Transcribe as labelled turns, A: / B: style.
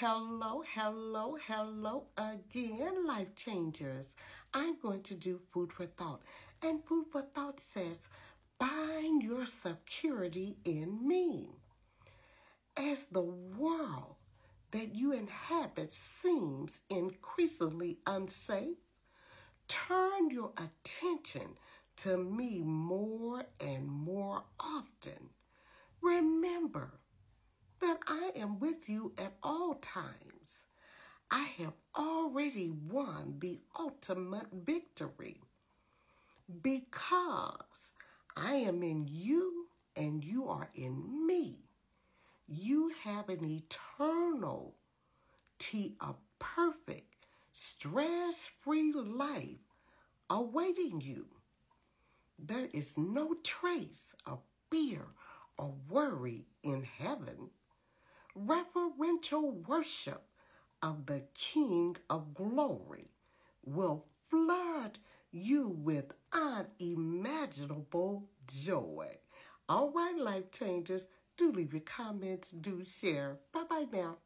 A: Hello, hello, hello again, life changers. I'm going to do food for thought. And food for thought says, find your security in me. As the world that you inhabit seems increasingly unsafe, turn your attention to me more and more often. Remember, that I am with you at. I have already won the ultimate victory because I am in you and you are in me. You have an eternal, a perfect, stress free life awaiting you. There is no trace of fear or worry in heaven reverential worship of the King of Glory will flood you with unimaginable joy. All right, life changers, do leave your comments, do share. Bye bye now.